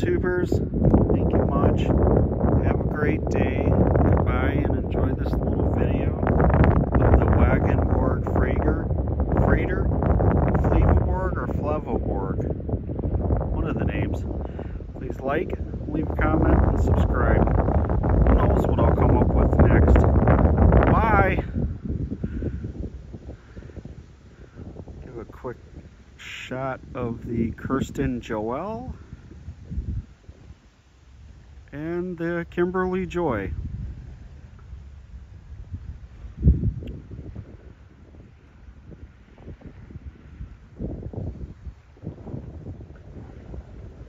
Tubers. Thank you much. Have a great day. Goodbye and enjoy this little video of the Wagenborg Freighter, Freighter, Flevoborg or Flavoborg. One of the names. Please like, leave a comment, and subscribe. Who knows what I'll come up with next. Bye! Give a quick shot of the Kirsten Joel and the Kimberly Joy.